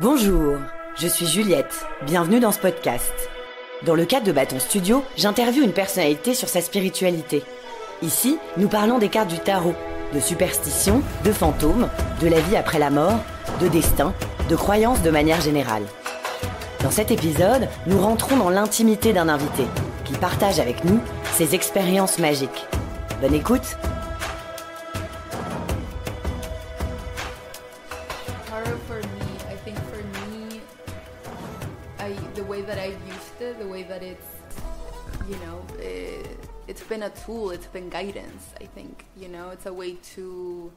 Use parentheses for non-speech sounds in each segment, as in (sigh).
Bonjour, je suis Juliette. Bienvenue dans ce podcast. Dans le cadre de Bâton Studio, j'interviewe une personnalité sur sa spiritualité. Ici, nous parlons des cartes du tarot, de superstitions, de fantômes, de la vie après la mort, de destin, de croyances de manière générale. Dans cet épisode, nous rentrons dans l'intimité d'un invité qui partage avec nous ses expériences magiques. Bonne écoute a tool. It's been guidance. I think you know, it's a way to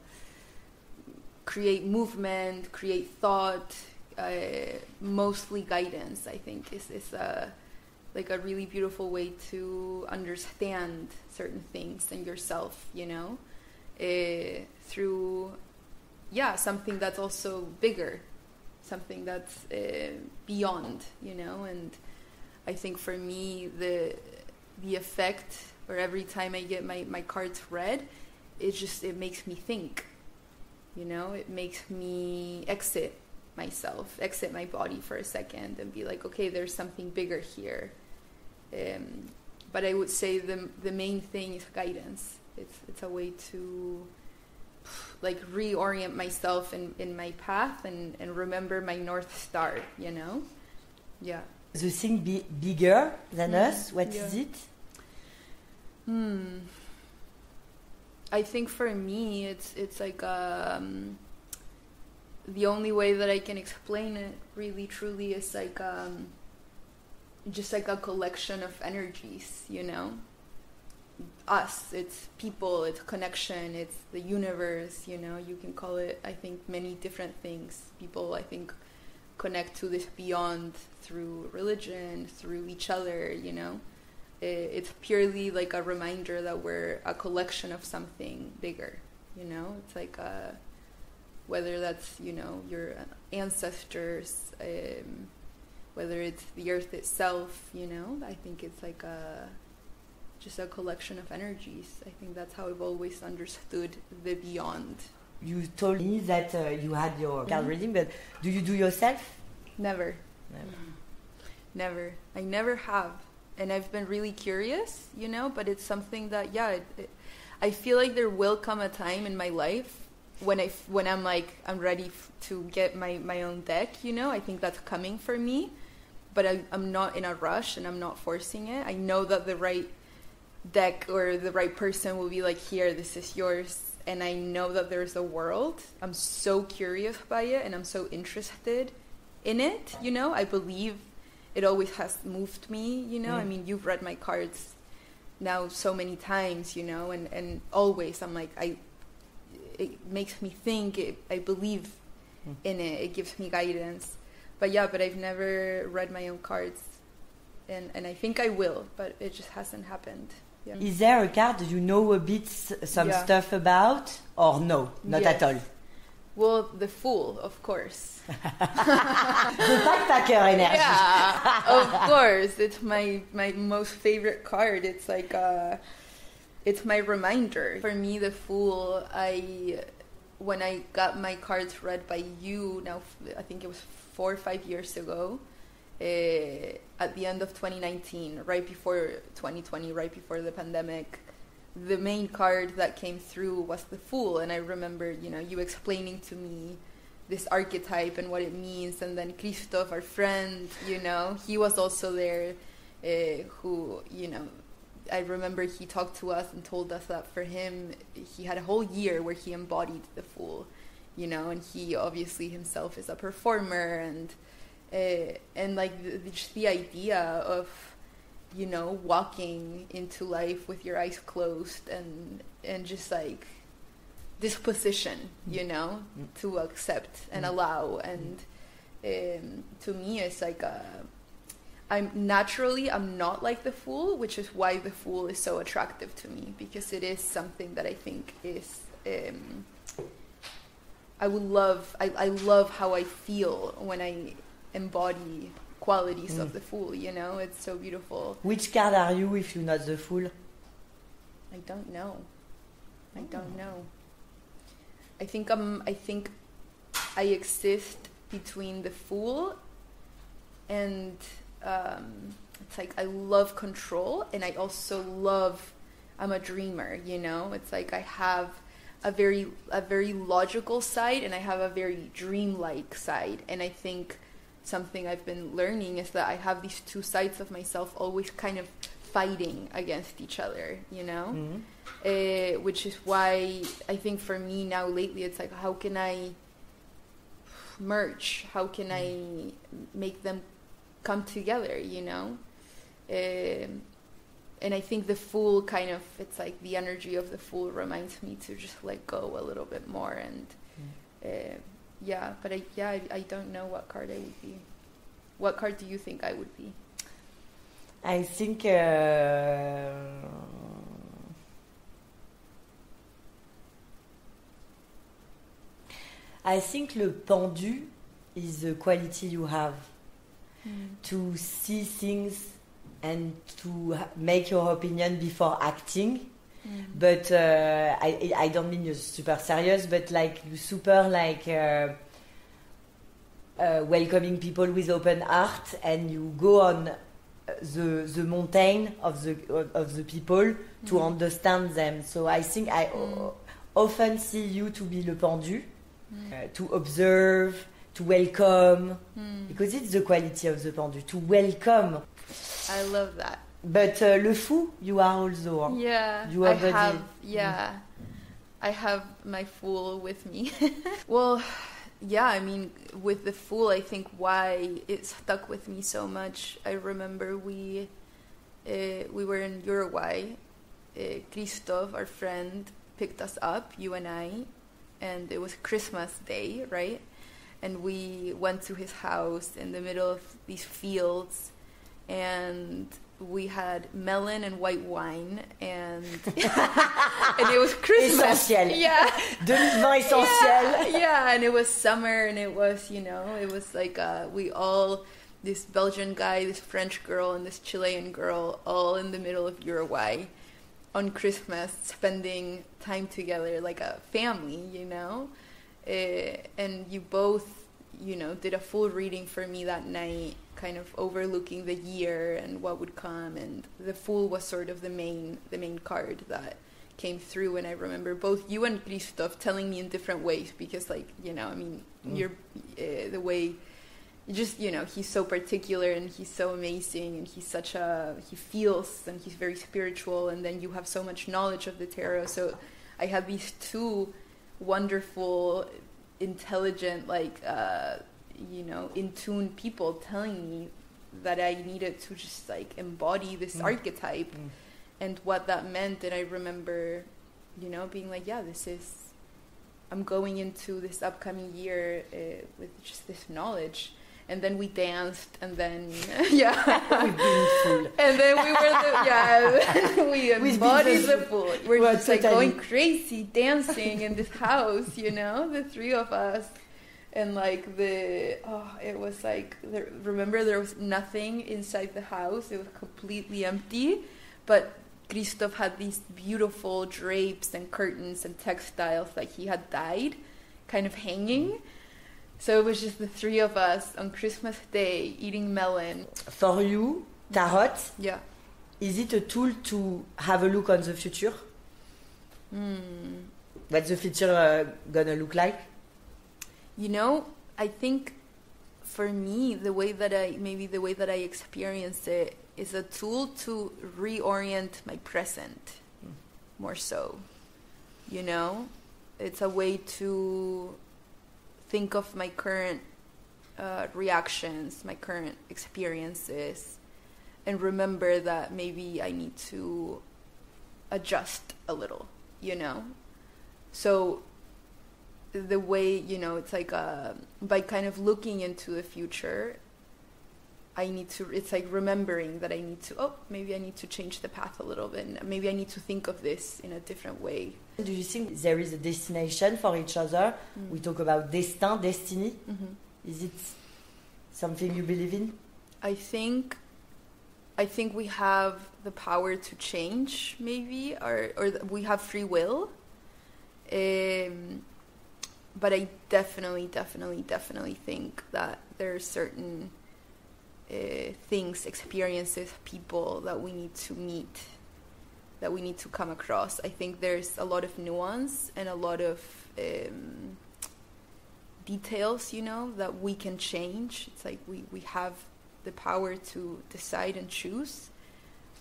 create movement, create thought, uh, mostly guidance. I think is is a like a really beautiful way to understand certain things and yourself. You know, uh, through yeah something that's also bigger something that's uh, beyond you know and i think for me the the effect or every time i get my, my cards read it just it makes me think you know? It makes me exit myself exit my body for a second and be like okay there's something bigger here. Um, but i would say the, the main thing is guidance. It's, it's a way to like reorient myself in, in my path and, and remember my north star you know? Yeah. The thing be bigger than us, what is Yeah. it hmm. I think for me it's it's like um the only way that i can explain it really truly is like um just like a collection of energies you know? Us it's people it's connection it's the universe you know? You can call it i think many different things. People i think connect to this beyond through religion through each other you know it's purely like a reminder that we're a collection of something bigger you know it's like a whether that's you know your ancestors um, whether it's the earth itself you know i think it's like a just a collection of energies i think that's how i've always understood the beyond You told me that uh, you had your card Mhm. reading, but do you do yourself? never Never. Never. I never have. And I've been really curious, you know, but it's something that, yeah, it, it, I feel like there will come a time in my life when I when I'm like I'm ready to get my my own deck, you know. I think that's coming for me, but I, I'm not in a rush and I'm not forcing it. I know that the right deck or the right person will be like, here, this is yours, and I know that there's a world. I'm so curious by it, and I'm so interested in it. You know, I believe it always has moved me. You know, I Mm. mean, you've read my cards now so many times. You know, and and always I'm like I. It makes me think. It, I believe Mm. in it. It gives me guidance. But yeah, but I've never read my own cards, and and I think I will, but it just hasn't happened. Yeah. Is there a card you know a bit some Yeah. stuff about, or no, not Yes. at all? Well, the fool, of course. (laughs) The backpacker. Yeah, of course. It's my my most favorite card. It's like uh it's my reminder. For me, the fool, I when I got my cards read by you, now I think it was four or five years ago, uh, at the end of 2019, right before 2020, right before the pandemic. The main card that came through was the fool, and I remember, you know, you explaining to me this archetype and what it means. And then Christoph, our friend, you know, he was also there, uh, who, you know, I remember he talked to us and told us that for him, he had a whole year where he embodied the fool, you know, and he obviously himself is a performer and, uh, and like the, the- just the idea of, you know, walking into life with your eyes closed and, and just like, disposition, you know, Mm. to accept and Mm. allow. And um, to me, it's like a. I'm naturally I'm not like the fool, which is why the fool is so attractive to me because it is something that I think is. Um, I would love. I, I love how I feel when I embody qualities Mm. of the fool. You know, it's so beautiful. Which card are you if you're not the fool? I don't know. I don't know. I think I'm. I think I exist between the fool and um, it's like I love control and I also love I'm a dreamer, you know? It's like I have a very a very logical side and I have a very dreamlike side and I think something I've been learning is that I have these two sides of myself always kind of fighting against each other, you know? Mhm. uh, which is why I think for me now lately it's like how can I merge? How can I make them come together? You know, um, and I think the fool kind of it's like the energy of the fool reminds me to just let go a little bit more and uh, yeah. But I yeah I, I don't know what card I would be. What card do you think I would be? I think. Uh, I think le pendu is the quality you have to see things and to make your opinion before acting. But uh, I, I don't mean you're super serious, but like you super like uh, uh, welcoming people with open heart, and you go on the the mountain of the of the people to Mm. understand them. So I think I o- often see you to be le pendu, Mm. uh, to observe, to welcome, Mm. because it's the quality of the pendu to welcome. I love that. But uh, le fou, you are also. huh? Yeah, You I are body- have. Yeah, I have my fool with me. (laughs) well, yeah. I mean, with the fool, I think why it stuck with me so much. I remember we uh, we were in Uruguay. Uh, Christoph, our friend, picked us up, you and I, and it was Christmas Day, right? And we went to his house in the middle of these fields, and we had melon and white wine, and (laughs) and it was Christmas. Essentiel. Yeah. Demi-vin essentiel. Yeah, yeah, and it was summer, and it was, you know, it was like uh, we all, this Belgian guy, this French girl, and this Chilean girl, all in the middle of Uruguay on Christmas, spending time together like a family, you know? Uh, and you both, you know, did a full reading for me that night, kind of overlooking the year and what would come, and the Fool was sort of the main, the main card that came through and I remember both you and Christoph telling me in different ways because like you know I mean Mm. you're uh, the way just you know he's so particular and he's so amazing and he's such a he feels and he's very spiritual and then you have so much knowledge of the tarot so I had these two wonderful intelligent like uh you know in tune people telling me that I needed to just like embody this Mm. archetype Mm. and what that meant and i remember you know being like yeah this is i'm going into this upcoming year uh, with just this knowledge and then we danced and then (laughs) yeah. We've been full. and then we were the yeah (laughs) we embodied the fool we're Well, just like totally. going crazy dancing in this house you know the three of us. And like the oh it was like there, remember there was nothing inside the house. It was completely empty. But Christoph had these beautiful drapes and curtains and textiles like he had dyed kind of hanging so it was just the three of us on Christmas Day eating melon For you, tarot, yeah is it a tool to have a look on the future? Hmm. What the future uh, gonna look like? You know, I think for me, the way that I maybe the way that I experience it is a tool to reorient my present more so. You know, it's a way to think of my current uh, reactions, my current experiences, and remember that maybe I need to adjust a little, you know? So the way you know it's like uh, by kind of looking into the future i need to it's like remembering that i need to oh maybe i need to change the path a little bit and maybe i need to think of this in a different way Do you think there is a destination for each other? We talk about destin, destiny. hmm Is it something you believe in? i think i think we have the power to change maybe or or we have free will um but I definitely, definitely, definitely think that there are certain uh, things, experiences, people that we need to meet, that we need to come across. I think there's a lot of nuance and a lot of um, details, you know, that we can change. It's like we, we have the power to decide and choose.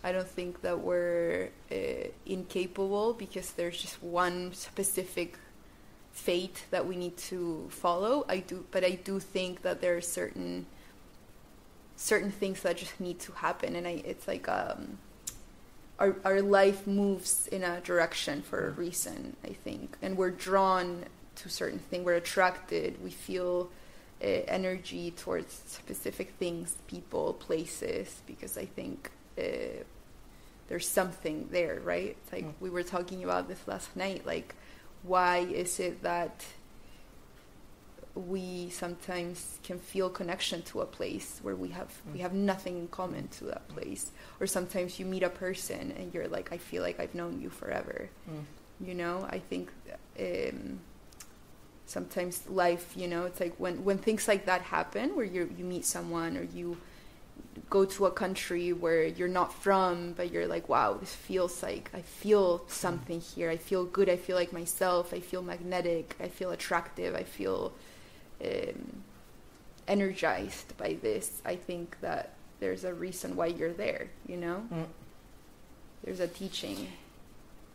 I don't think that we're uh, incapable because there's just one specific fate that we need to follow. I do, but I do think that there are certain certain things that just need to happen, and I, it's like um, our our life moves in a direction for a reason. I think, and we're drawn to certain things We're attracted. We feel uh, energy towards specific things, people, places, because I think. Uh, there's something there, right? It's like mm. we were talking about this last night. Like, why is it that we sometimes can feel connection to a place where we have mm. we have nothing in common to that place. Or sometimes you meet a person and you're like i feel like i've known you forever. Mm. you know i think um, sometimes life you know it's like when when things like that happen where you you meet someone or you go to a country where you're not from but you're like wow this feels like i feel something here. I feel good. I feel like myself. I feel magnetic. I feel attractive. I feel um, energized by this i think that there's a reason why you're there you know? Mm. there's a teaching.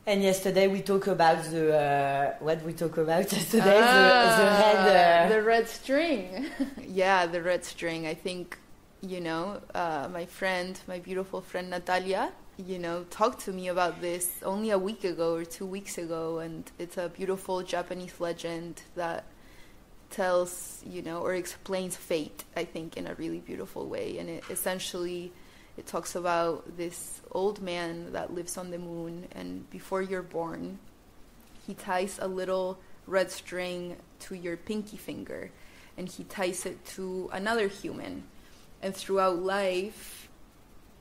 And yesterday we talk about the uh, what we talk about (laughs) yesterday ah, the, the red uh... the red string. (laughs) Yeah the red string. I think you know, uh, my friend, my beautiful friend Natalia, you know, talked to me about this only a week ago or two weeks ago, and it's a beautiful Japanese legend that tells, you know, or explains fate, I think, in a really beautiful way. And it essentially it talks about this old man that lives on the moon, and before you're born, he ties a little red string to your pinky finger, and he ties it to another human and throughout life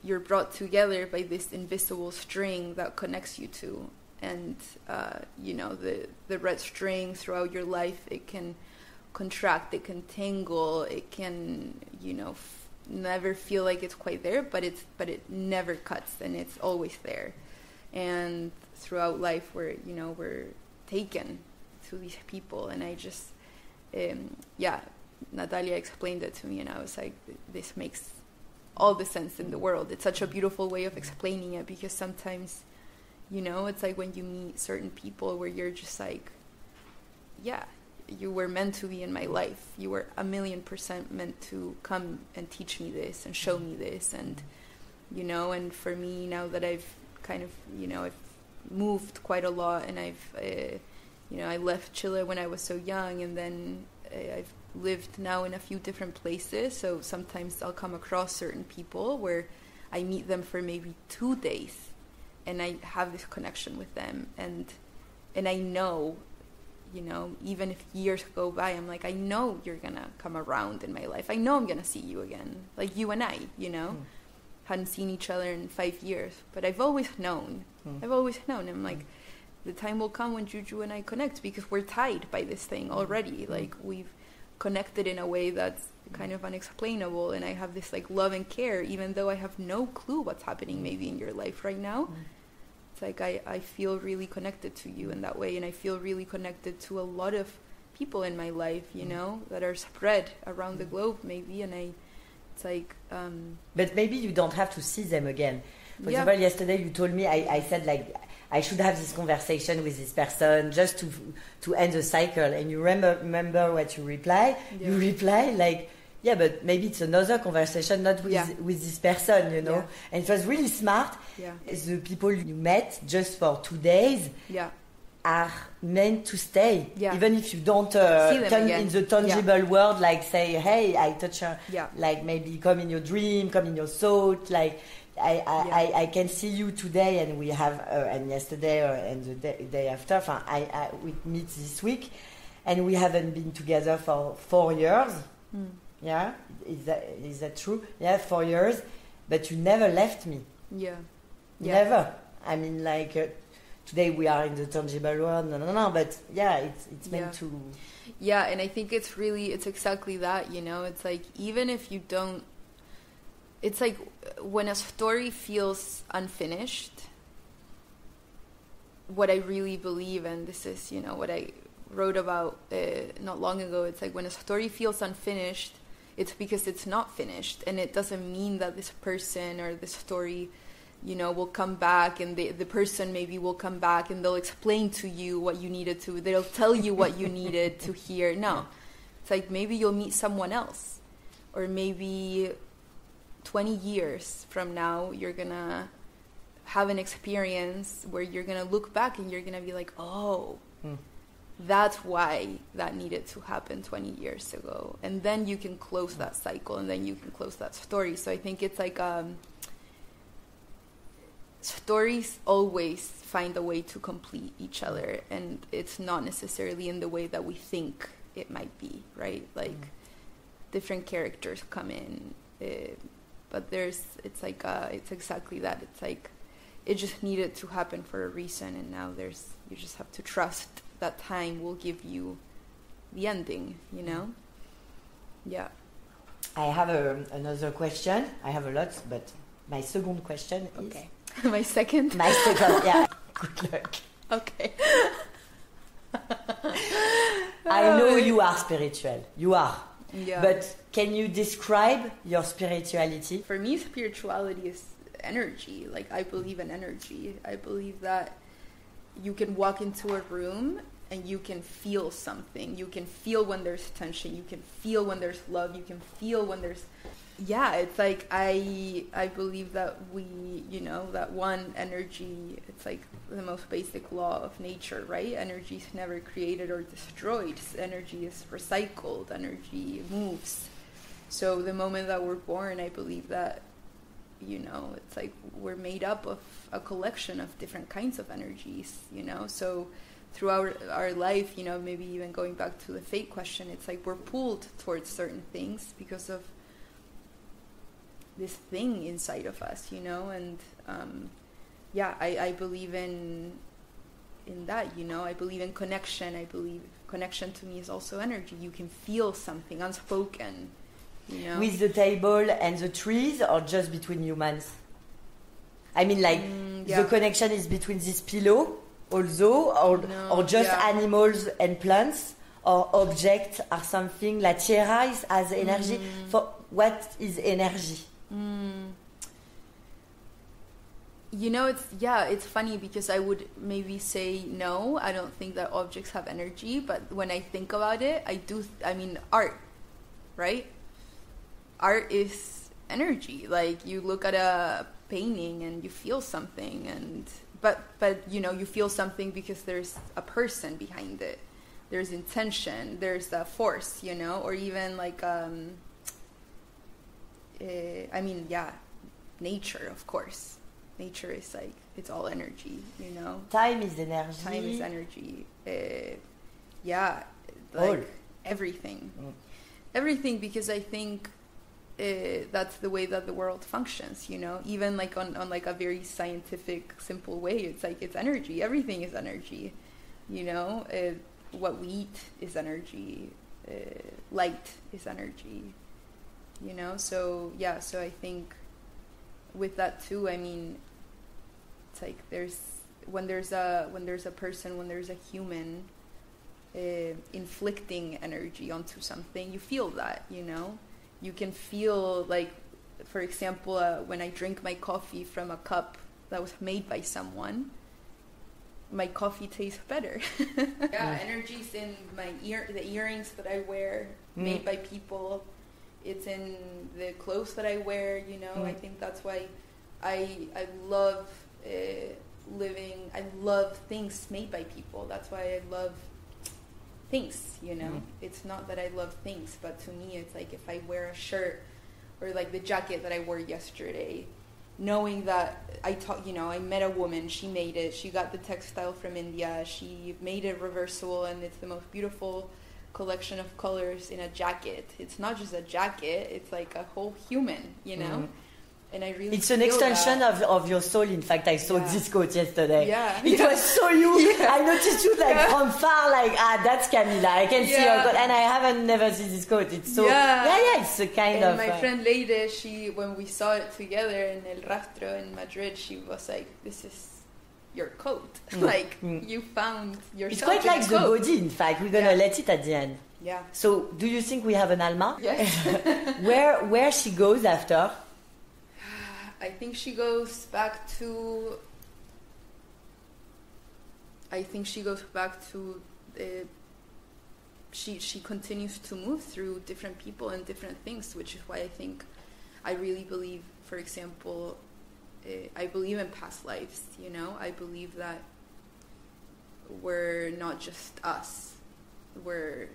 you're brought together by this invisible string that connects you to and uh, you know the the red string throughout your life it can contract it can tangle it can you know f- never feel like it's quite there but it's but it never cuts and it's always there and throughout life we're you know we're taken to these people and i just um, yeah Natalia explained it to me, and I was like, this makes all the sense in the world. It's such a beautiful way of explaining it because sometimes, you know, it's like when you meet certain people where you're just like, yeah, you were meant to be in my life. You were a million percent meant to come and teach me this and show me this. And, you know, and for me, now that I've kind of, you know, I've moved quite a lot and I've, uh, you know, I left Chile when I was so young and then uh, I've lived now in a few different places, so sometimes I'll come across certain people where I meet them for maybe two days, and I have this connection with them, and and I know, you know, even if years go by, I'm like, I know you're gonna come around in my life. I know I'm gonna see you again, like you and I, you know. Mm. Hadn't seen each other in five years, but I've always known. Mm. I've always known. I'm like, the time will come when Juju and I connect because we're tied by this thing already. Mm. Like we've connected in a way that's kind of unexplainable and i have this like love and care even though i have no clue what's happening maybe in your life right now mm. It's like I, I feel really connected to you in that way and i feel really connected to a lot of people in my life you mm. know that are spread around the mm. globe maybe and i it's like um, but maybe you don't have to see them again for yeah. example yesterday you told me I, I said like I should have this conversation with this person just to to end the cycle. And you remember remember what you reply? Yeah. You reply like, yeah, but maybe it's another conversation, not with yeah. with this person, you know. Yeah. And it was really smart. Yeah. The people you met just for two days. Yeah. Are meant to stay, yeah. even if you don't uh, turn in the tangible world. Like say, hey, I touch her. Yeah. Like maybe come in your dream, come in your thought. Like I, I. I, I, can see you today and we have uh, and yesterday uh, and the day, day after I, I, we meet this week and we haven't been together for four years mm. Yeah is that is that true yeah four years but you never left me yeah, yeah. never I mean like uh, today we are in the tangible world. No, no, no. But yeah, it's it's meant Yeah. to. Yeah, and I think it's really it's exactly that, you know. It's like even if you don't it's like when a story feels unfinished what I really believe and this is, you know, what I wrote about uh, not long ago. It's like when a story feels unfinished, it's because it's not finished and it doesn't mean that this person or this story you know will come back and the, the person maybe will come back and they'll explain to you what you needed to they'll tell you what you needed to hear. No. It's like maybe you'll meet someone else or maybe 20 years from now you're gonna have an experience where you're gonna look back and you're gonna be like oh Mm. That's why that needed to happen 20 years ago. And then you can close that cycle and then you can close that story. So i think it's like um, stories always find a way to complete each other and it's not necessarily in the way that we think it might be right? Like different characters come in uh, but there's it's like uh, it's exactly that. It's like it just needed to happen for a reason and now there's you just have to trust that time will give you the ending you know yeah I have a, another question. I have a lot, but my second question is okay (laughs) my second my second. (laughs) Yeah, good luck. okay (laughs) I know oh, you are spiritual. You are. yeah But can you describe your spirituality? for me spirituality is energy like i believe in energy i believe that you can walk into a room and you can feel something. You can feel when there's tension. You can feel when there's love. You can feel when there's yeah it's like i i believe that we you know that one energy it's like the most basic law of nature right? Energy is never created or destroyed. Energy is recycled. Energy moves. So the moment that we're born i believe that you know it's like we're made up of a collection of different kinds of energies you know? So throughout our life you know maybe even going back to the fate question it's like we're pulled towards certain things because of this thing inside of us you know? And um, yeah I, I believe in in that you know? I believe in connection. I believe connection to me is also energy. You can feel something unspoken know With the table and the trees, or just between humans? I mean, like Mm, yeah. the connection is between this pillow, also, or No, or just yeah. animals and plants, or objects are something. La tierra is as energy. Mm. For what is energy? Mm. You know, it's yeah, it's funny because I would maybe say no. I don't think that objects have energy, but when I think about it, I do. Th- I mean, art, right? Art is energy. Like you look at a painting and you feel something, and but but you know you feel something because there's a person behind it. There's intention. There's a force, you know, or even like um, uh, I mean, yeah, nature, of course. Nature is like it's all energy, you know. Time is energy. Time is energy. Uh, yeah, like All. everything, Mm. everything. Because I think uh, that's the way that the world functions. You know, even like on on like a very scientific, simple way, it's like it's energy. Everything is energy. You know, uh, what we eat is energy. Uh, light is energy you know so yeah so i think with that too i mean it's like there's when there's a when there's a person when there's a human uh, inflicting energy onto something you feel that you know you can feel like for example uh, when i drink my coffee from a cup that was made by someone my coffee tastes better (laughs) yeah energy's in my ear the earrings that i wear made Mm. by people it's in the clothes that I wear. You know, I Mm. think that's why I I love uh, living. I love things made by people. That's why I love things. You know, Mm. it's not that I love things, but to me, it's like if I wear a shirt or like the jacket that I wore yesterday. Knowing that I taught, you know, I met a woman. She made it. She got the textile from India. She made it reversible, and it's the most beautiful collection of colors in a jacket. It's not just a jacket, it's like a whole human, you know? Mhm. And I really It's an extension that. of, of your soul. In fact, I saw Yeah. this quote yesterday. Yeah. It Yeah. was so you. (laughs) Yeah. I noticed you like Yeah. from far, like, ah, that's Camila. I can see her. And I haven't never seen this quote. It's so, Yeah. yeah, it's a kind and of. my uh, friend Leide, she when we saw it together in El Rastro in Madrid, she was like, "This is your coat. (laughs) like Mm. you found yourself." It's quite like the coat. body, in fact. We're gonna let it at the end. Yeah. So, do you think we have an Alma? Yes. (laughs) Where where she goes after? I think she goes back to. I think she goes back to. Uh, she she continues to move through different people and different things, which is why I think I really believe, for example, uh, I believe in past lives. You know, I believe that we're not just us. We're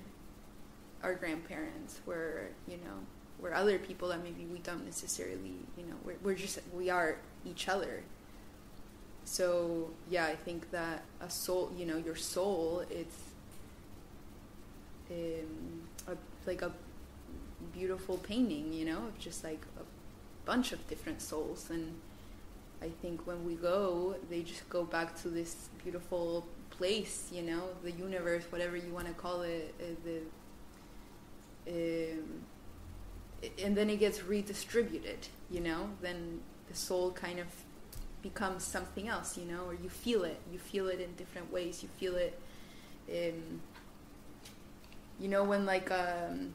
our grandparents. We're you know we're other people that maybe we don't necessarily you know we're, we're just we are each other. So yeah i think that a soul you know your soul it's um, a, like a beautiful painting you know of just like a bunch of different souls. And i think when we go they just go back to this beautiful place you know the universe whatever you want to call it uh, the um, and then it gets redistributed you know then the soul kind of becomes something else you know or you feel it. You feel it in different ways. You feel it um, you know when like um,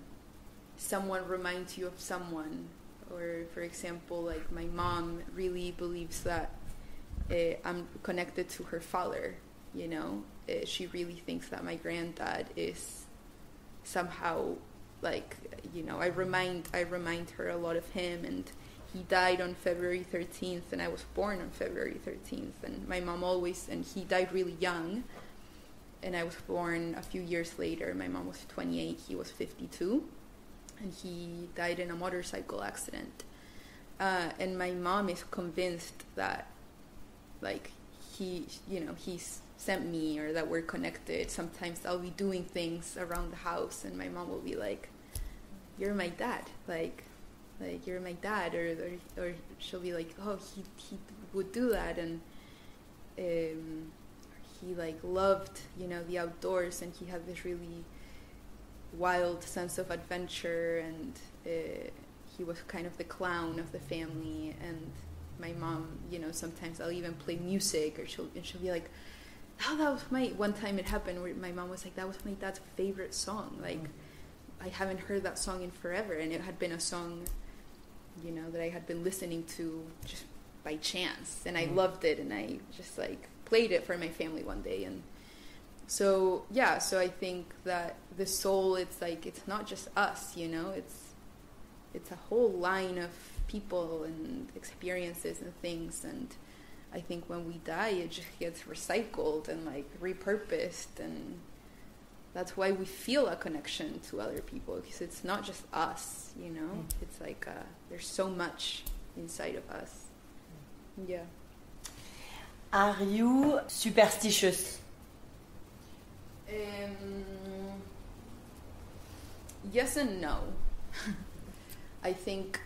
someone reminds you of someone or for example like my mom really believes that uh, i'm connected to her father you know? Uh, she really thinks that my granddad is somehow like you know i remind i remind her a lot of him and he died on february 13th and i was born on february 13th and my mom always and he died really young and i was born a few years later. My mom was 28 he was 52 and he died in a motorcycle accident. Uh, and my mom is convinced that like he you know he's sent me or that we're connected sometimes i'll be doing things around the house and my mom will be like you're my dad like like you're my dad or or, or she'll be like oh he he would do that and um he like loved you know the outdoors and he had this really wild sense of adventure and uh, he was kind of the clown of the family and my mom you know sometimes i'll even play music or she'll and she'll be like oh that was my one time it happened where my mom was like that was my dad's favorite song like i haven't heard that song in forever and it had been a song you know that i had been listening to just by chance and i Mm. loved it and i just like played it for my family one day and so yeah so i think that the soul it's like it's not just us you know it's it's a whole line of people and experiences and things and i think when we die it just gets recycled and like repurposed and that's why we feel a connection to other people because it's not just us you know Mm. it's like uh, there's so much inside of us yeah Are you superstitious? Um, yes and no. (laughs) I think,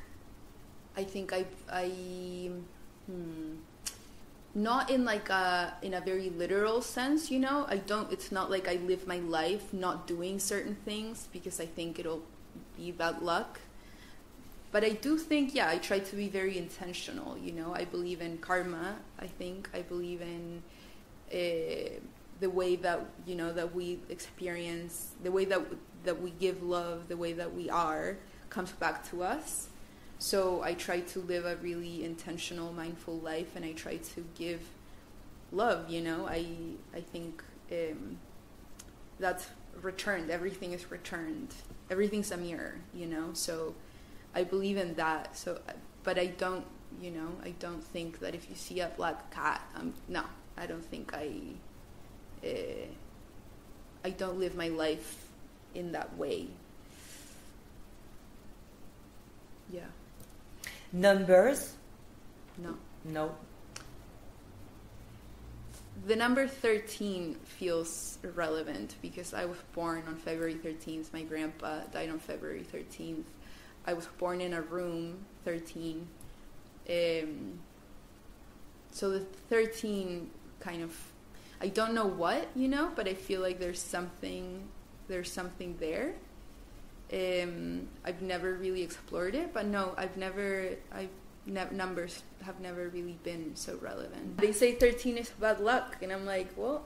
I think I, I, hmm, not in like a in a very literal sense. You know, I don't. It's not like I live my life not doing certain things because I think it'll be bad luck. But I do think, yeah, I try to be very intentional. You know, I believe in karma. I think I believe in. Uh, the way that you know that we experience the way that that we give love the way that we are comes back to us so i try to live a really intentional mindful life and i try to give love you know? I i think um, that's returned. Everything is returned. Everything's a mirror you know? So i believe in that. So but i don't you know i don't think that if you see a black cat um, no. I don't think i uh, I don't live my life in that way. Yeah, Numbers? no. No. The number 13 feels relevant because I was born on February 13th. My grandpa died on February 13th. I was born in a room 13. Um, so the 13 kind of, I don't know what, you know, but I feel like there's something, there's something there. Um, I've never really explored it, but no, I've never, I've ne- numbers have never really been so relevant. They say 13 is bad luck, and I'm like, well,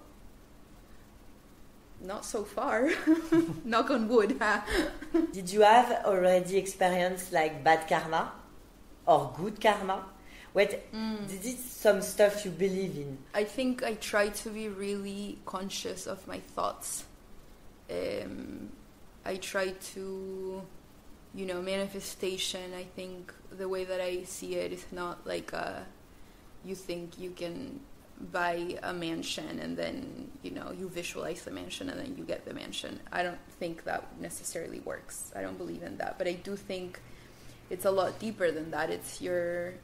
not so far. (laughs) Knock on wood. huh? (laughs) Did you have already experienced like bad karma or good karma? What did it some stuff you believe in? I think I try to be really conscious of my thoughts. Um, I try to, you know, manifestation. I think the way that I see it is not like a, you think you can buy a mansion and then you know you visualize the mansion and then you get the mansion. I don't think that necessarily works. I don't believe in that, but I do think it's a lot deeper than that. It's your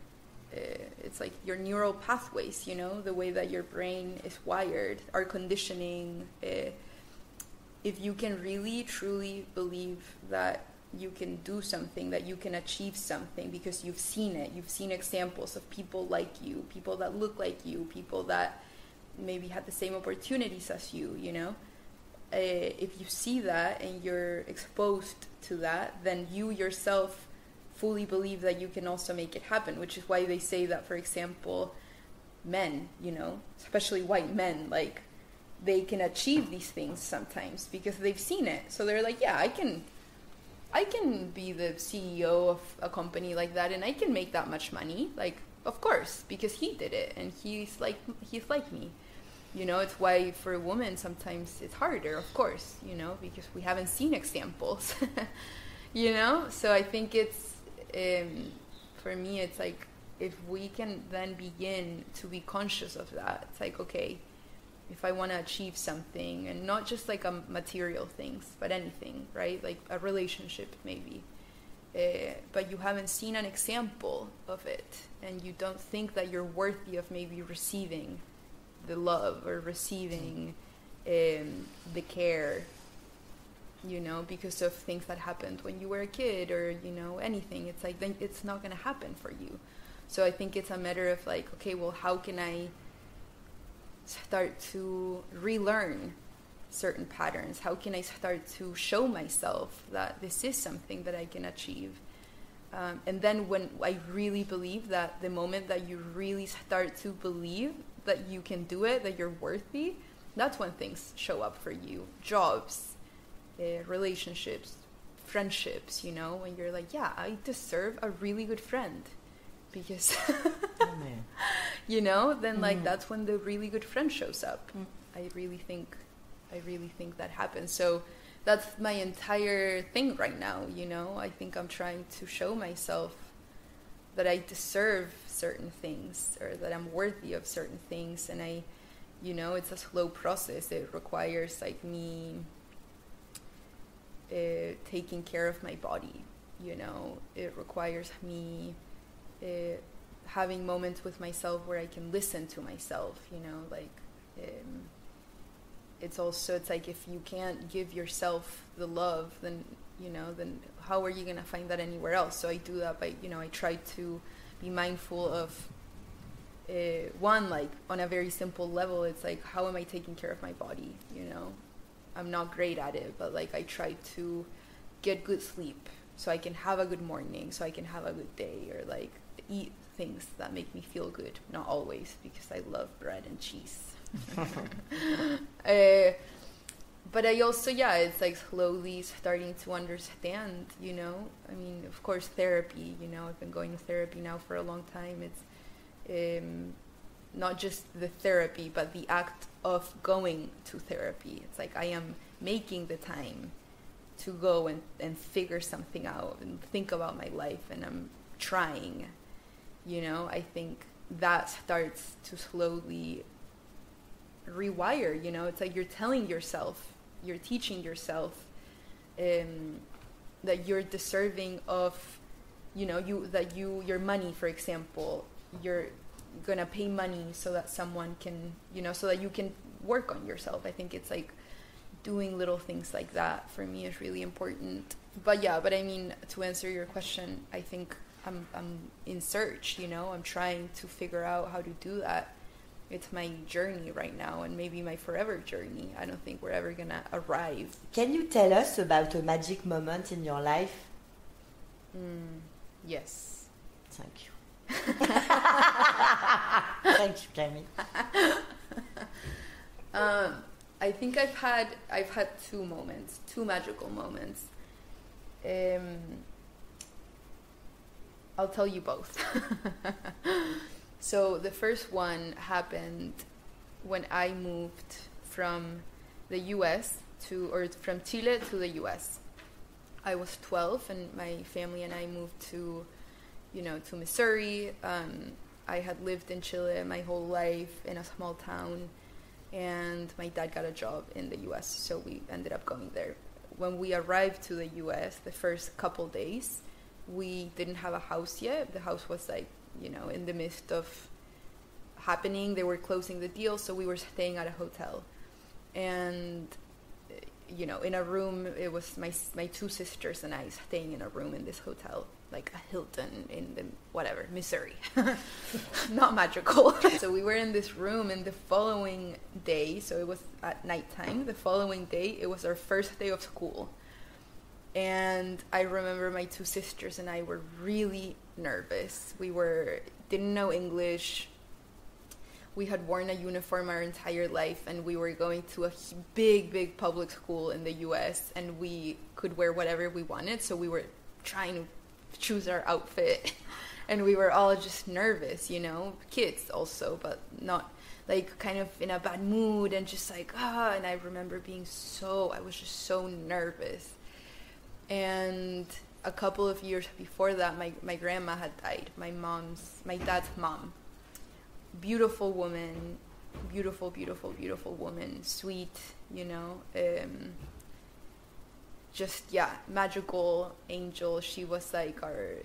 uh, it's like your neural pathways, you know, the way that your brain is wired, our conditioning. Uh, if you can really truly believe that you can do something, that you can achieve something because you've seen it, you've seen examples of people like you, people that look like you, people that maybe had the same opportunities as you, you know. Uh, if you see that and you're exposed to that, then you yourself fully believe that you can also make it happen, which is why they say that, for example, men, you know, especially white men, like they can achieve these things sometimes because they've seen it. So they're like, yeah, I can I can be the CEO of a company like that and I can make that much money. Like, of course, because he did it and he's like he's like me. You know, it's why for a woman sometimes it's harder, of course, you know, because we haven't seen examples. (laughs) you know? So I think it's um, for me it's like if we can then begin to be conscious of that, it's like okay, if I want to achieve something and not just like a material things, but anything, right? Like a relationship maybe. Uh, but you haven't seen an example of it and you don't think that you're worthy of maybe receiving the love or receiving um, the care you know because of things that happened when you were a kid or you know anything it's like then it's not going to happen for you so i think it's a matter of like okay well how can i start to relearn certain patterns? How can I start to show myself that this is something that I can achieve? Um, and then when I really believe that the moment that you really start to believe that you can do it, that you're worthy, that's when things show up for you. Jobs, uh, relationships, friendships, you know, when you're like, yeah, I deserve a really good friend because Oh, (laughs) you know then like that's when the really good friend shows up. I really think i really think that happens. So that's my entire thing right now you know? I think i'm trying to show myself that i deserve certain things or that i'm worthy of certain things. And i you know it's a slow process. It requires like me uh, taking care of my body you know? It requires me uh, having moments with myself where I can listen to myself, you know, like um, it's also it's like if you can't give yourself the love, then you know, then how are you gonna find that anywhere else? So I do that by you know I try to be mindful of uh, one like on a very simple level. It's like how am I taking care of my body? You know, I'm not great at it, but like I try to get good sleep so I can have a good morning, so I can have a good day, or like eat things that make me feel good. Not always, because I love bread and cheese. (laughs) (laughs) uh, but I also, yeah, it's like slowly starting to understand, you know. I mean, of course, therapy, you know, I've been going to therapy now for a long time. It's um, not just the therapy, but the act of going to therapy. It's like I am making the time to go and, and figure something out and think about my life, and I'm trying you know i think that starts to slowly rewire you know? It's like you're telling yourself you're teaching yourself um, that you're deserving of you know you that you your money for example you're gonna pay money so that someone can you know so that you can work on yourself. I think it's like doing little things like that for me is really important. But yeah but i mean to answer your question i think I'm I'm in search, you know. I'm trying to figure out how to do that. It's my journey right now and maybe my forever journey. I don't think we're ever going to arrive. Can you tell us about a magic moment in your life? Mm, yes. Thank you. (laughs) (laughs) Thank you, Jamie. (laughs) Um, I think I've had I've had two moments, two magical moments. Um, I'll tell you both. (laughs) so the first one happened when I moved from the U.S. to or from Chile to the U.S. I was 12, and my family and I moved to, you know, to Missouri. Um, I had lived in Chile my whole life in a small town, and my dad got a job in the U.S., so we ended up going there. When we arrived to the U.S., the first couple days, we didn't have a house yet. The house was like, you know, in the midst of happening. They were closing the deal, so we were staying at a hotel, and you know, in a room. It was my my two sisters and I staying in a room in this hotel, like a Hilton in the whatever Missouri, (laughs) not magical. (laughs) so we were in this room, and the following day, so it was at nighttime. The following day, it was our first day of school, and I remember my two sisters and I were really nervous. We were didn't know English. We had worn a uniform our entire life and we were going to a big big public school in the US and we could wear whatever we wanted so we were trying to choose our outfit. (laughs) And we were all just nervous you know kids also but not like kind of in a bad mood and just like ah and I remember being so I was just so nervous and a couple of years before that my, my grandma had died my mom's my dad's mom beautiful woman, beautiful, beautiful, beautiful woman, sweet, you know. Um, just yeah, magical angel. She was like our,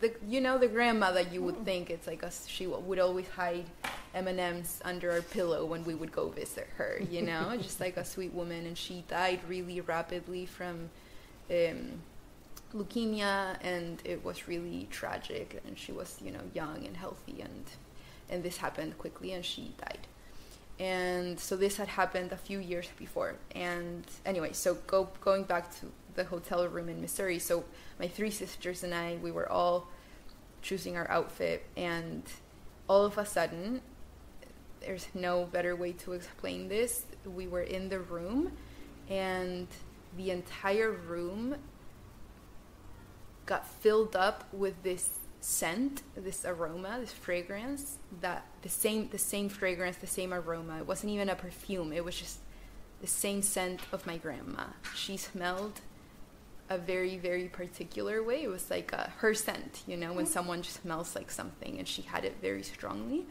the you know the grandma that you would think it's like us. She would always hide M and M's under our pillow when we would go visit her. You know, (laughs) just like a sweet woman, and she died really rapidly from. Um, leukemia and it was really tragic and she was you know young and healthy and and this happened quickly and she died. And so this had happened a few years before. And anyway so go going back to the hotel room in missouri so my three sisters and i we were all choosing our outfit and all of a sudden there's no better way to explain this we were in the room and the entire room got filled up with this scent, this aroma, this fragrance that the same the same fragrance, the same aroma. It wasn't even a perfume. It was just the same scent of my grandma. She smelled a very very particular way. It was like a, her scent, you know, when mm-hmm. someone just smells like something and she had it very strongly.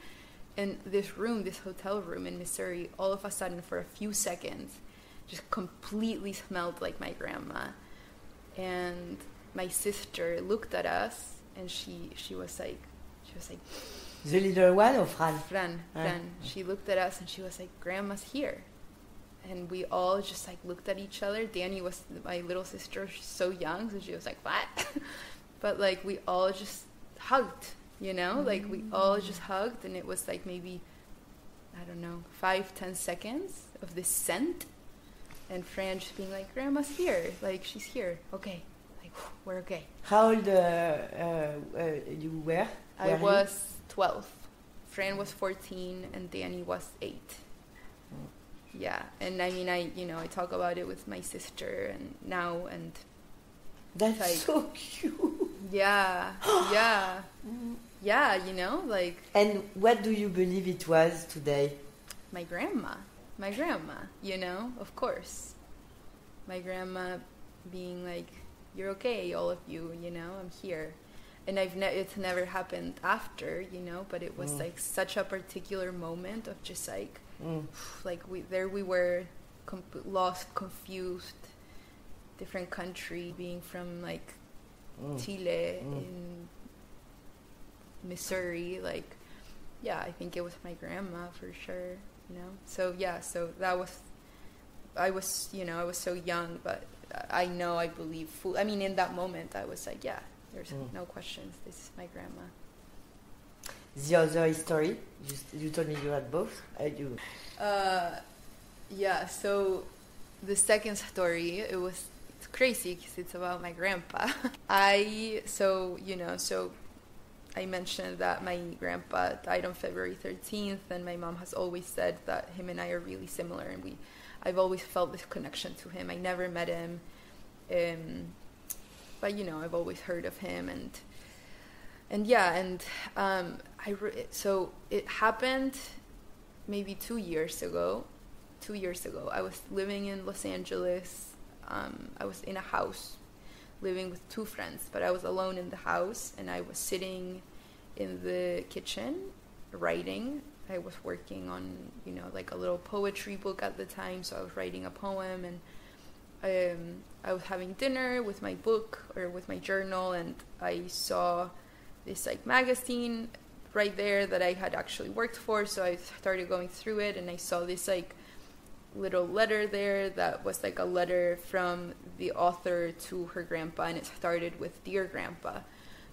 And this room, this hotel room in Missouri, all of a sudden for a few seconds just completely smelled like my grandma. And my sister looked at us and she she was like she was like the little one or Fran? Fran, Fran. She looked at us and she was like, "Grandma's here," and we all just like looked at each other. Danny was my little sister, she's so young, so she was like, "What?" (laughs) but like we all just hugged, you know, mm-hmm. like we all just hugged, and it was like maybe I don't know five ten seconds of this scent, and Fran just being like, "Grandma's here, like she's here, okay." Like we're okay. How old uh, uh, uh you were? I was 12. Fran was 14 and Danny was 8. Mm. Yeah, and I mean, I you know I talk about it with my sister and now and that's like, so (laughs) cute. Yeah, (gasps) yeah, yeah. You know, like. And what do you believe it was today? My grandma, my grandma. You know, of course, my grandma being like you're okay, all of you, you know, I'm here. And I've ne- it's never happened after, you know, but it was mm. like such a particular moment of just like, mm. (sighs) like we there we were, comp- lost, confused, different country, being from like mm. Chile mm. in Missouri, like, yeah, I think it was my grandma for sure, you know. So yeah, so that was, I was, you know, I was so young, but I know, I believe. Full, I mean, in that moment, I was like, yeah, There's Mm. no questions. This is my grandma. The other story, you, you told me you had both. Uh, you, Uh, yeah. So the second story, it was it's crazy because it's about my grandpa. (laughs) I so you know so I mentioned that my grandpa died on February 13th, and my mom has always said that him and I are really similar, and we I've always felt this connection to him. I never met him, um, but you know I've always heard of him and. And yeah, and um, I re- so it happened maybe two years ago. Two years ago, I was living in Los Angeles. Um, I was in a house, living with two friends, but I was alone in the house, and I was sitting in the kitchen, writing. I was working on, you know, like a little poetry book at the time, so I was writing a poem, and um, I was having dinner with my book or with my journal, and I saw this like magazine right there that I had actually worked for. So I started going through it and I saw this like little letter there that was like a letter from the author to her grandpa and it started with Dear Grandpa.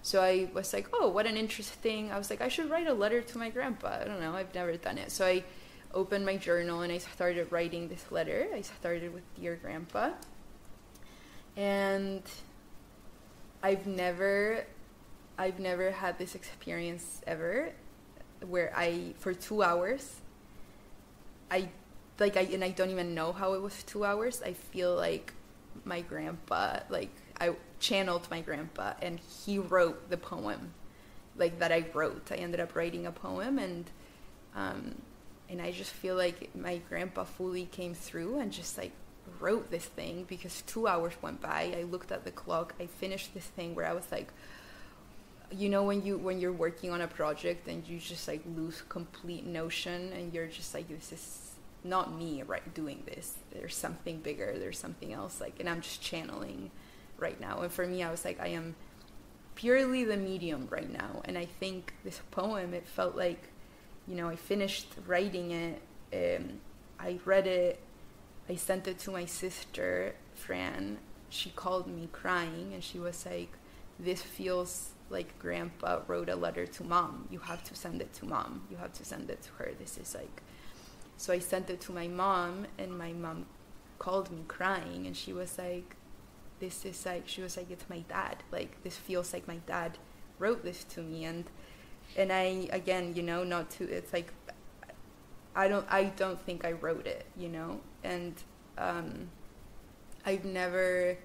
So I was like, oh, what an interesting. I was like, I should write a letter to my grandpa. I don't know, I've never done it. So I opened my journal and I started writing this letter. I started with Dear Grandpa. And I've never I've never had this experience ever where I for 2 hours I like I and I don't even know how it was 2 hours. I feel like my grandpa like I channeled my grandpa and he wrote the poem like that I wrote. I ended up writing a poem and um and I just feel like my grandpa fully came through and just like wrote this thing because 2 hours went by. I looked at the clock. I finished this thing where I was like you know when you when you're working on a project and you just like lose complete notion and you're just like this is not me right doing this. There's something bigger there's something else like and i'm just channeling right now. And for me i was like i am purely the medium right now. And i think this poem it felt like you know i finished writing it um, i read it i sent it to my sister fran. She called me crying and she was like this feels like grandpa wrote a letter to mom. You have to send it to mom. You have to send it to her. This is like so i sent it to my mom and my mom called me crying and she was like this is like she was like it's my dad. Like this feels like my dad wrote this to me and and i again you know not to it's like i don't i don't think i wrote it you know? And um i've never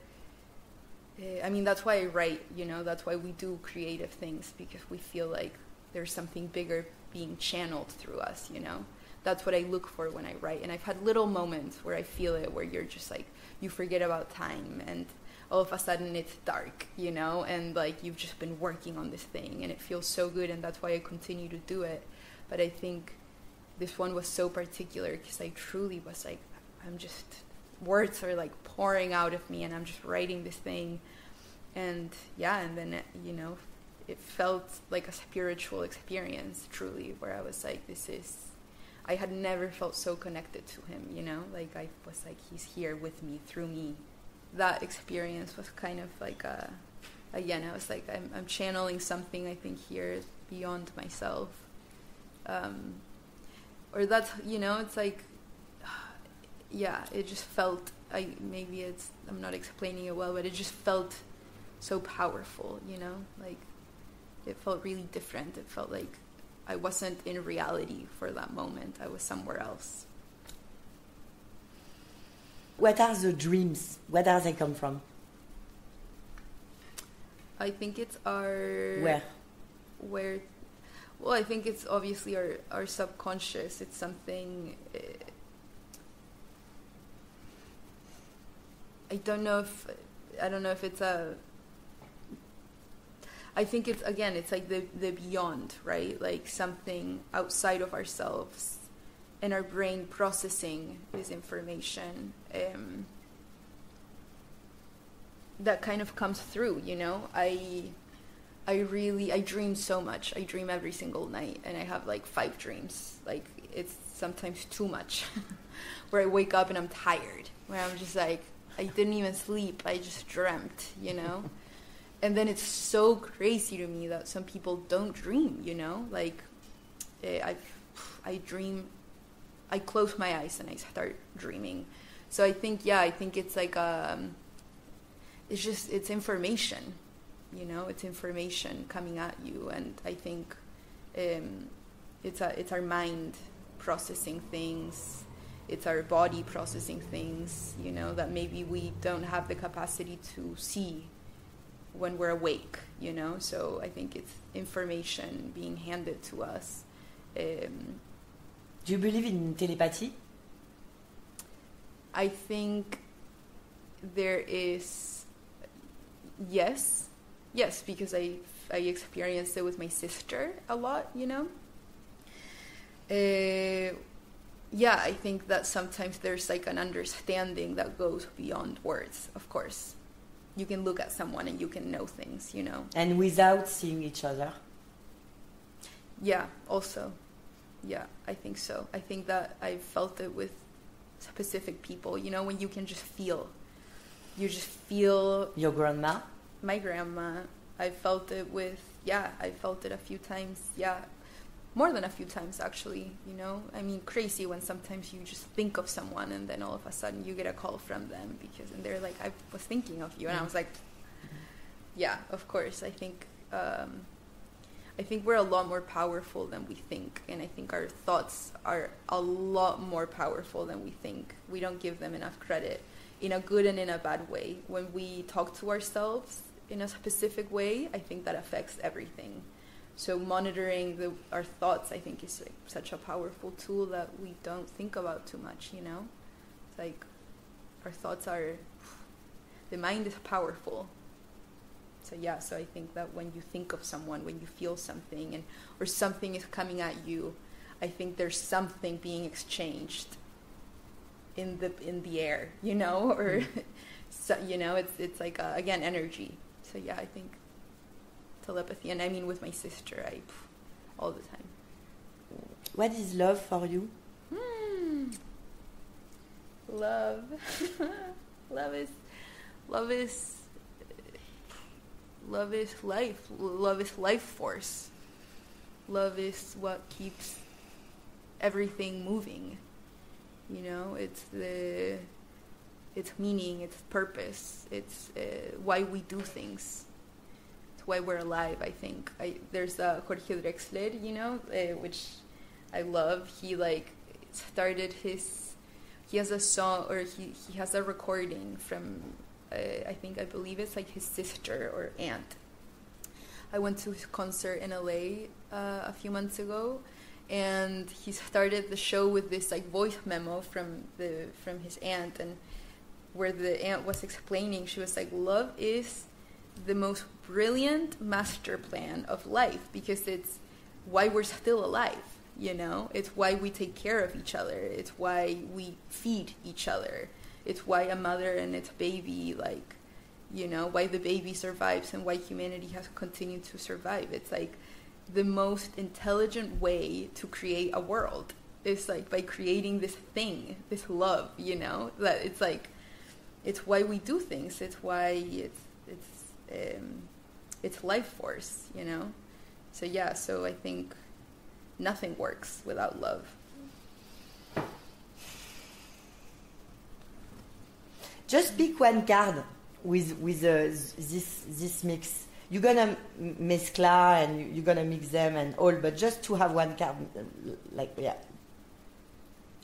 uh, I mean, that's why I write, you know, that's why we do creative things because we feel like there's something bigger being channeled through us, you know. That's what I look for when I write. And I've had little moments where I feel it, where you're just like, you forget about time and all of a sudden it's dark, you know, and like you've just been working on this thing and it feels so good and that's why I continue to do it. But I think this one was so particular because I truly was like, I'm just words are like pouring out of me and I'm just writing this thing and yeah and then you know it felt like a spiritual experience truly where I was like this is I had never felt so connected to him you know like I was like he's here with me through me that experience was kind of like a again I was like I'm, I'm channeling something I think here beyond myself um, or that's you know it's like (sighs) yeah, it just felt I maybe it's I'm not explaining it well, but it just felt so powerful, you know? Like it felt really different. It felt like I wasn't in reality for that moment. I was somewhere else. what are the dreams? Where do they come from? I think it's our Where? where well, I think it's obviously our our subconscious. It's something uh, I don't know if I don't know if it's a I think it's again it's like the the beyond, right? Like something outside of ourselves and our brain processing this information um, that kind of comes through, you know? I I really I dream so much. I dream every single night and I have like five dreams. Like it's sometimes too much. (laughs) where I wake up and I'm tired. Where I'm just like I didn't even sleep. I just dreamt, you know? (laughs) and then it's so crazy to me that some people don't dream. You know, like eh, I I dream. I close my eyes and I start dreaming. So I think yeah, I think it's like um, it's just it's information. You know, it's information coming at you, and I think um, it's a, it's our mind processing things it's our body processing things you know that maybe we don't have the capacity to see when we're awake you know? So i think it's information being handed to us um, do you believe in telepathy? I think there is yes. Yes because i i experienced it with my sister a lot you know? Uh, yeah, I think that sometimes there's like an understanding that goes beyond words, of course. You can look at someone and you can know things, you know. And without seeing each other? Yeah, also. Yeah, I think so. I think that I felt it with specific people, you know, when you can just feel. You just feel. Your grandma? My grandma. I felt it with, yeah, I felt it a few times, yeah, more than a few times actually you know? I mean crazy when sometimes you just think of someone and then all of a sudden you get a call from them because and they're like i was thinking of you and i was like yeah of course i think um, i think we're a lot more powerful than we think and i think our thoughts are a lot more powerful than we think. We don't give them enough credit in a good and in a bad way. When we talk to ourselves in a specific way i think that affects everything so monitoring the, our thoughts i think is like such a powerful tool that we don't think about too much you know? It's like our thoughts are the mind is powerful. So yeah so i think that when you think of someone when you feel something and or something is coming at you i think there's something being exchanged in the in the air you know? (laughs) Or mm. (laughs) so, you know it's it's like uh, again energy. So yeah i think telepathy, and I mean with my sister, I all the time. What is love for you? Hmm. Love, (laughs) love is, love is, love is life. Love is life force. Love is what keeps everything moving. You know, it's the, it's meaning, it's purpose, it's uh, why we do things why we're alive. I think I, there's uh, Jorge Drexler, you know, uh, which I love. He like started his. He has a song, or he he has a recording from. Uh, I think I believe it's like his sister or aunt. I went to his concert in LA uh, a few months ago, and he started the show with this like voice memo from the from his aunt and where the aunt was explaining she was like love is the most brilliant master plan of life because it's why we're still alive you know? It's why we take care of each other. It's why we feed each other. It's why a mother and its baby like you know why the baby survives and why humanity has continued to survive. It's like the most intelligent way to create a world. Is like by creating this thing this love you know? That it's like it's why we do things. It's why it's um, it's life force, you know. So yeah, so I think nothing works without love. Just pick one card with with uh, this this mix. You're gonna mezcla and you're gonna mix them and all, but just to have one card, like yeah,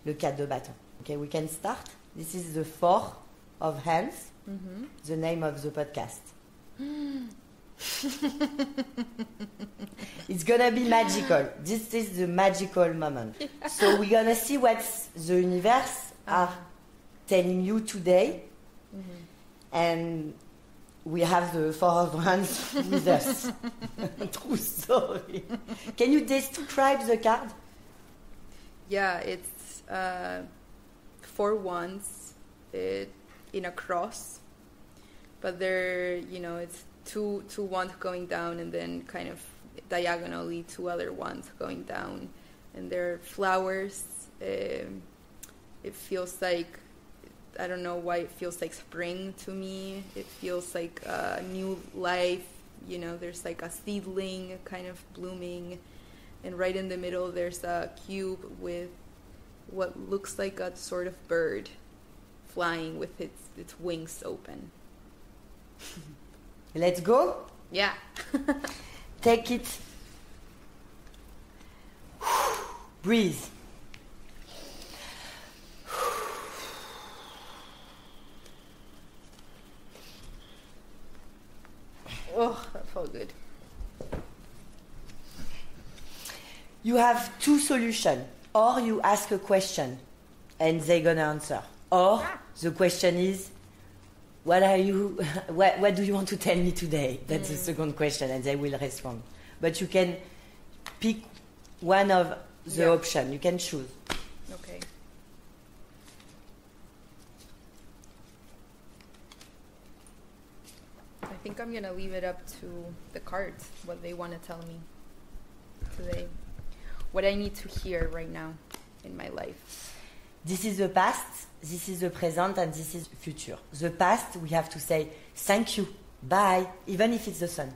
le 4 de bâton. Okay, we can start. This is the four of wands. Mm -hmm. The name of the podcast. (gasps) it's gonna be magical. This is the magical moment. Yeah. So we're gonna see what the universe uh-huh. are telling you today, mm-hmm. and we have the four of wands with us. (laughs) True story. Can you describe the card? Yeah, it's uh, four wands uh, in a cross but they're you know it's two two wands going down and then kind of diagonally two other ones going down and they're flowers um, it feels like I don't know why it feels like spring to me. It feels like a new life. You know, there's like a seedling kind of blooming, and right in the middle there's a cube with what looks like a sort of bird flying with its its wings open. Let's go. Yeah. (laughs) Take it. Breathe. oh, that felt good. You have two solutions. Or you ask a question and they're gonna answer. Or ah. the question is, what are you (laughs) what, what do you want to tell me today? That's the mm. second question and they will respond. But you can pick one of the Yeah. option. You can choose. Okay. I think I'm gonna leave it up to the cards what they want to tell me today. What I need to hear right now in my life. This is the past, this is the present, and this is the future. The past, we have to say thank you, bye, even if it's the sun.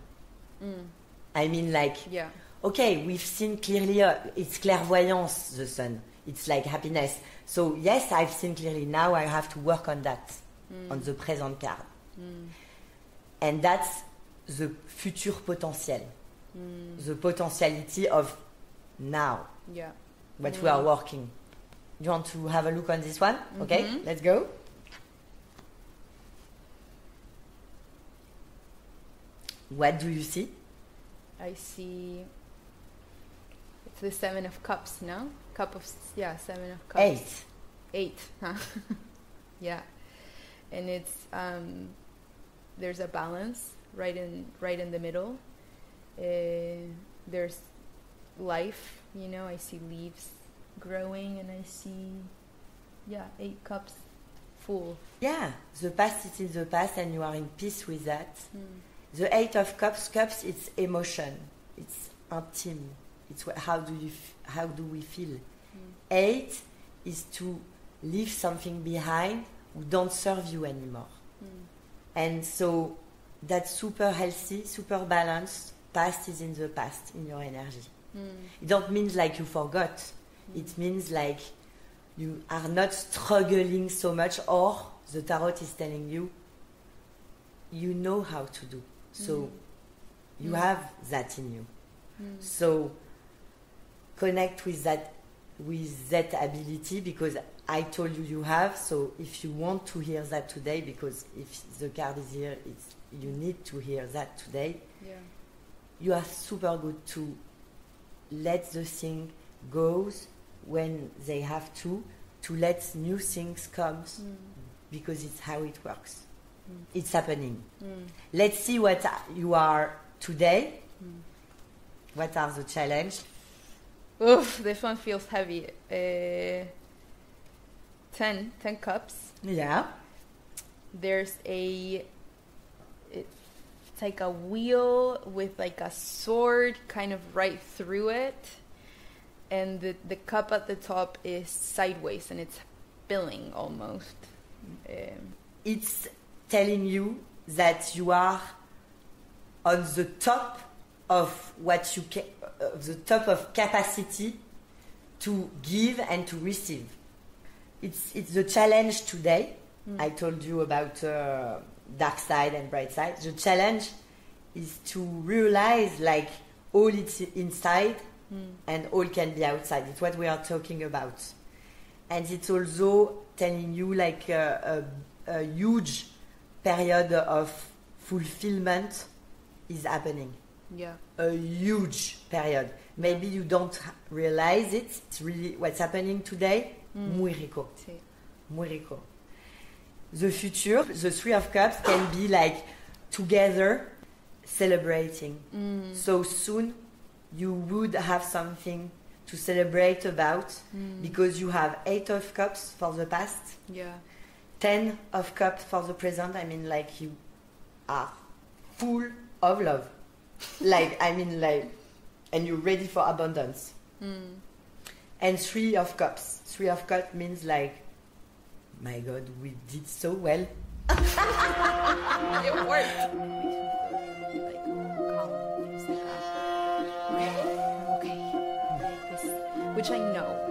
Mm. I mean, like, Yeah. okay, we've seen clearly, uh, it's clairvoyance, the sun. It's like happiness. So, yes, I've seen clearly. Now I have to work on that, mm. on the present card. Mm. And that's the future potential, the potentiality of now, Yeah. what we are working. You want to have a look on this one? Okay, let's go. What do you see? I see. It's the seven of cups, no? Cup of yeah, seven of cups. Eight. Eight, huh? (laughs) yeah, and it's um, there's a balance right in right in the middle. Uh, there's life, you know. I see leaves growing, and I see yeah, eight cups full. Yeah, the past is in the past, and you are in peace with that. Hmm. The Eight of Cups, cups, it's emotion, it's intime. It's what, how do you, f- how do we feel? Hmm. Eight is to leave something behind who don't serve you anymore, hmm. and so that's super healthy, super balanced. Past is in the past in your energy. It don't mean like you forgot. It means like you are not struggling so much, or the tarot is telling you you know how to do. So mm. you mm. have that in you. Mm. So connect with that with that ability because I told you you have. So if you want to hear that today, because if the card is here, it's you need to hear that today. Yeah. You are super good to let the thing goes when they have to, to let new things come mm. because it's how it works. Mm. It's happening. Mm. Let's see what you are today. What are the challenge? Oof, this one feels heavy. Uh, ten, ten cups. Yeah. there's a it's like a wheel with like a sword kind of right through it and the, the cup at the top is sideways and it's spilling almost um, It's telling you that you are on the top of what you ca- uh, the top of capacity to give and to receive. It's it's the challenge today. I told you about uh, dark side and bright side. The challenge is to realize like all it's inside Hmm. and all can be outside. It's what we are talking about, and it's also telling you like a, a, a huge period of fulfillment is happening yeah a huge period. Maybe you don't realize it. It's really what's happening today. Hmm. Muy rico, sí. muy rico. The future, the Three of Cups can be like together celebrating. Hmm. So soon you would have something to celebrate about hmm. because you have Eight of Cups for the past, yeah Ten of Cups for the present. I mean, like you are full of love. (laughs) like I mean, like, and you're ready for abundance. Hmm. And Three of Cups. Three of Cups means like My God, we did so well. (laughs) it worked. Which I know,